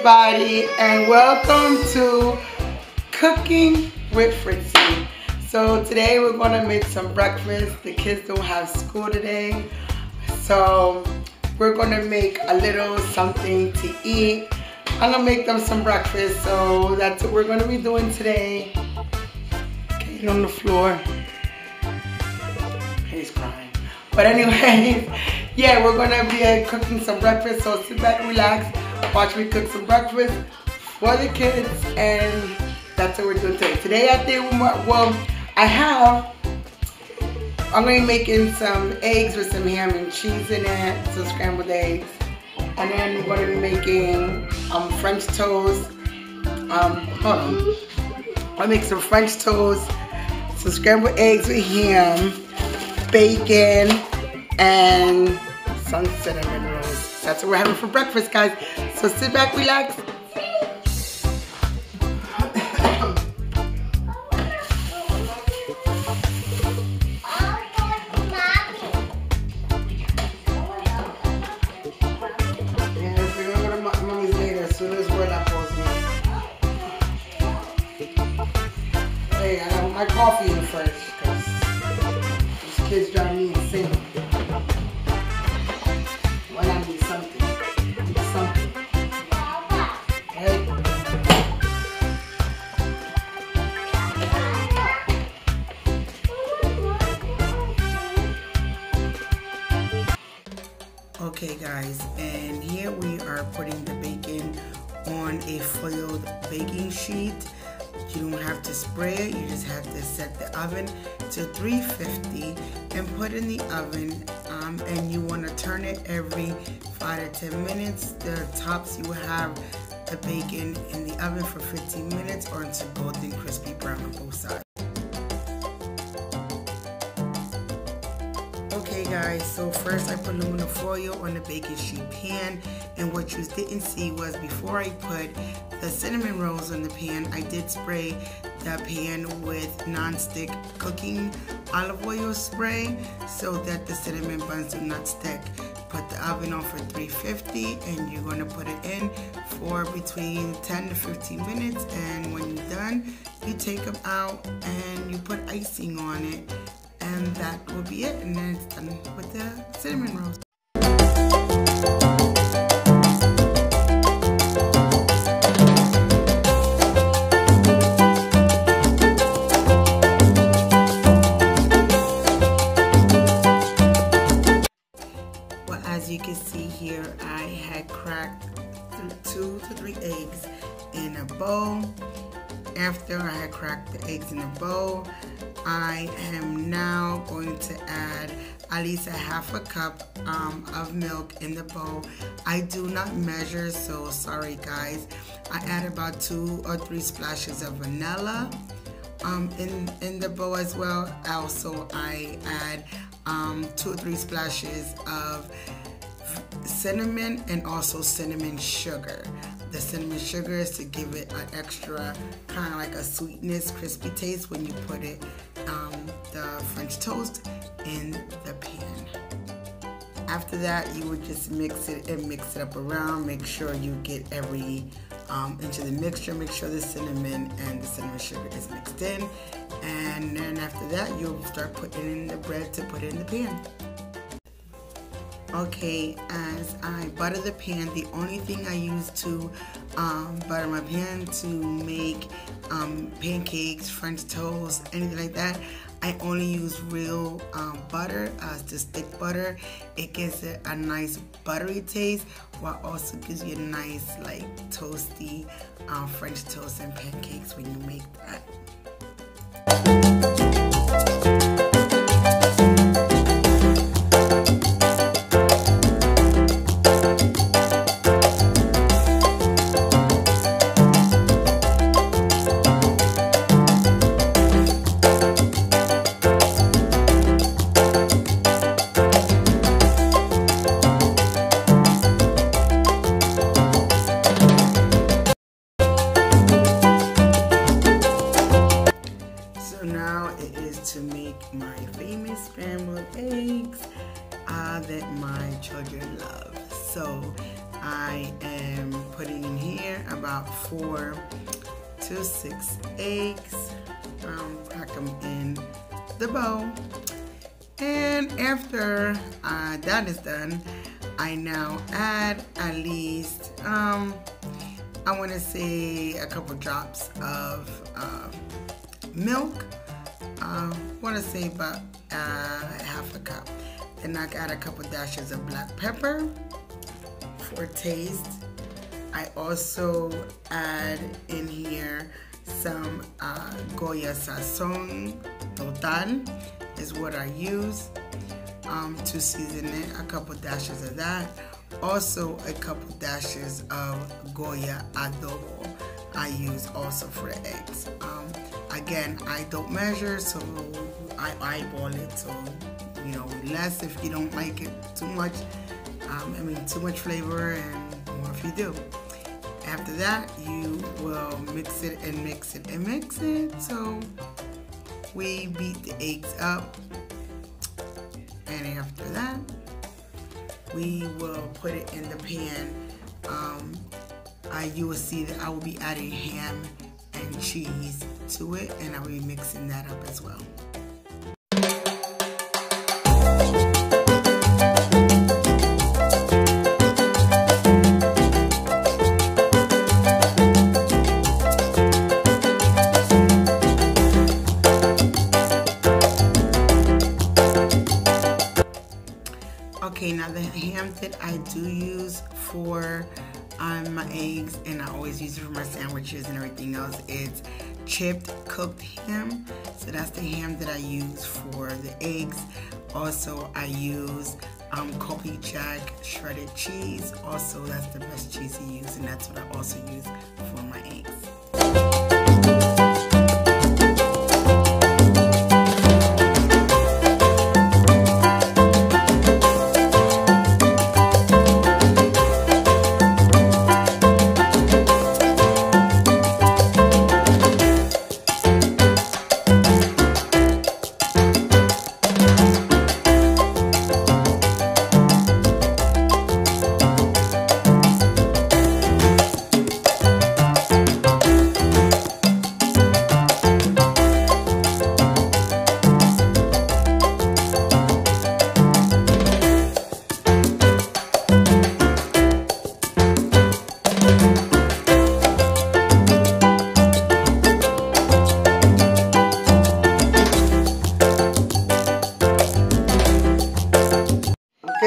everybody and welcome to Cooking with Fritzi. So today we're gonna make some breakfast. The kids don't have school today. So we're gonna make a little something to eat. I'm gonna make them some breakfast. So that's what we're gonna be doing today. Getting on the floor. He's crying. But anyway, yeah, we're gonna be uh, cooking some breakfast. So sit back, relax, watch me cook some breakfast for the kids, and that's what we're doing today. Today I think, well, I have, I'm gonna be making some eggs with some ham and cheese in it, some scrambled eggs. And then we're gonna be making um, French toast. Um, hold on. I'll make some French toast, some scrambled eggs with ham, bacon, and some cinnamon rolls. That's what we're having for breakfast, guys. So sit back, relax. Yes, we're Okay guys, and here we are putting the bacon on a foiled baking sheet. You don't have to spray it, you just have to set the oven to 350 and put in the oven um, and you want to turn it every 5 to 10 minutes. The tops you have the bacon in the oven for 15 minutes or until golden crispy brown on both sides. Guys, so first I put aluminum foil on the baking sheet pan and what you didn't see was before I put the cinnamon rolls on the pan, I did spray the pan with non-stick cooking olive oil spray so that the cinnamon buns do not stick. Put the oven on for 350 and you're going to put it in for between 10 to 15 minutes and when you're done, you take them out and you put icing on it and that will be it and then it's done with the cinnamon rolls. Well, as you can see here, I had cracked two to three eggs in a bowl. After I had cracked the eggs in a bowl, I am now going to add at least a half a cup um, of milk in the bowl. I do not measure, so sorry guys. I add about two or three splashes of vanilla um, in, in the bowl as well. Also, I add um, two or three splashes of cinnamon and also cinnamon sugar. The cinnamon sugar is to give it an extra kind of like a sweetness, crispy taste when you put it, French toast in the pan. After that, you would just mix it and mix it up around. Make sure you get every um, into the mixture. Make sure the cinnamon and the cinnamon sugar is mixed in. And then after that, you'll start putting in the bread to put in the pan. Okay, as I butter the pan, the only thing I use to um, butter my pan to make um, pancakes, French toast, anything like that, I only use real um, butter, uh, the stick butter. It gives it a nice buttery taste, while also gives you a nice like toasty um, French toast and pancakes when you make that. That my children love. So I am putting in here about four to six eggs. Um, crack them in the bowl. And after uh, that is done, I now add at least, um, I want to say a couple drops of uh, milk. I uh, want to say about uh, half a cup. Then I add a couple dashes of black pepper for taste. I also add in here some uh, Goya Sazon Total is what I use um, to season it. A couple dashes of that. Also a couple dashes of Goya Adobo I use also for eggs. Um, again, I don't measure, so I eyeball it. So, you know, less if you don't like it too much. Um, I mean, too much flavor and more if you do. After that, you will mix it and mix it and mix it. So we beat the eggs up. And after that, we will put it in the pan. Um, I, you will see that I will be adding ham and cheese to it and I will be mixing that up as well. Um, my eggs, and I always use it for my sandwiches and everything else, it's chipped cooked ham. So that's the ham that I use for the eggs. Also, I use um, Colby Jack shredded cheese. Also, that's the best cheese to use, and that's what I also use for my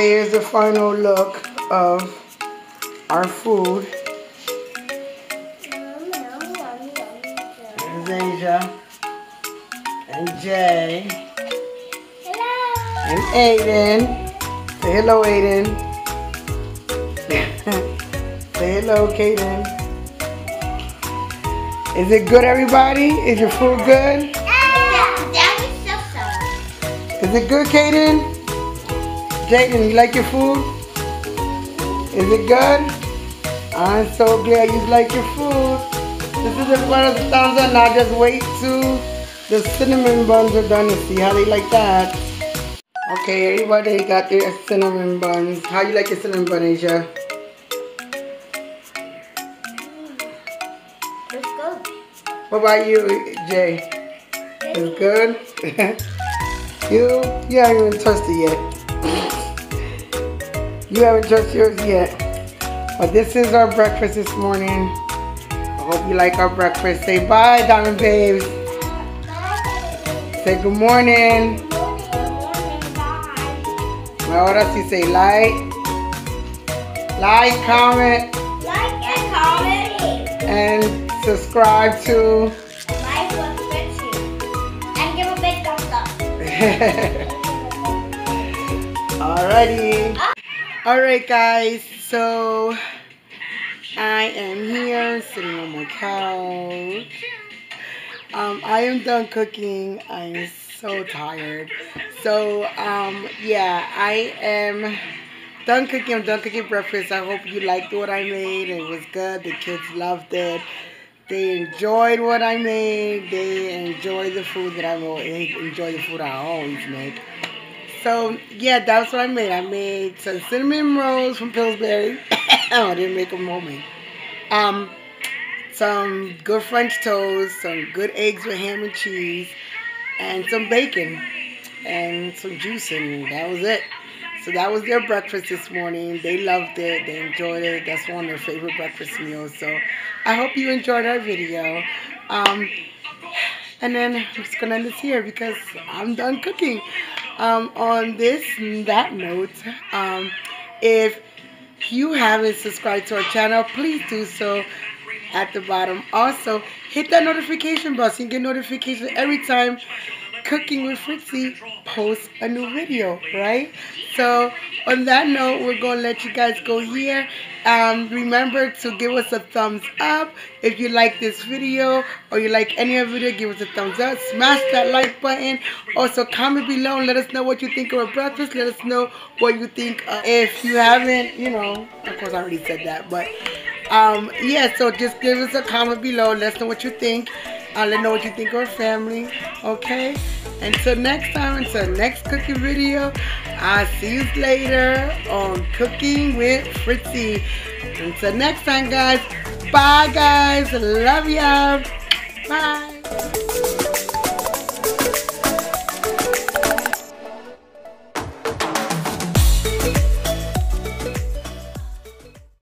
here's the final look of our food. There's Asia and Jay Hello. and Aiden. Say hello, Aiden. Say hello, Kaden. Is it good, everybody? Is your food good? That was so so. Is it good, Kaden? Jaden, you like your food? Is it good? I'm so glad you like your food. This is the part of the thumbs up. Now just wait till the cinnamon buns are done to see how they like that. Okay, everybody got their cinnamon buns. How you like your cinnamon bun, Asia? Let's go. What about you, Jay? It's good? you, you haven't even touched it yet. You haven't touched yours yet. But this is our breakfast this morning. I hope you like our breakfast. Say bye, Diamond Babes. Say good morning. Ahora sí say like. Like, comment, Like and comment. and subscribe to Like what's And give a big thumbs up. Alrighty. Alright guys, so I am here sitting on my couch. Um, I am done cooking. I am so tired. So um, yeah, I am done cooking. I'm done cooking breakfast. I hope you liked what I made. It was good. The kids loved it. They enjoyed what I made. They enjoy the food that I always enjoy the food I always make. So yeah, that's what I made. I made some cinnamon rolls from Pillsbury. oh, I didn't make a moment. Um, some good French toast, some good eggs with ham and cheese, and some bacon, and some juice, and that was it. So that was their breakfast this morning. They loved it. They enjoyed it. That's one of their favorite breakfast meals. So I hope you enjoyed our video. Um, and then I'm just going to end this here because I'm done cooking. Um, on this, that note, um, if you haven't subscribed to our channel, please do so at the bottom. Also, hit that notification bell so you get notification every time Cooking with Fritzi post a new video, right? So on that note, we're going to let you guys go here. Um, remember to give us a thumbs up. If you like this video or you like any other video give us a thumbs up. Smash that like button. Also comment below and let us know what you think of our breakfast. Let us know what you think uh, if you haven't you know of course I already said that but um, yeah so just give us a comment below. Let us know what you think uh, let know what you think of our family okay until next time until next cooking video I'll see you later on Cooking with Fritzi. Until next time, guys. Bye, guys. Love y'all. Bye.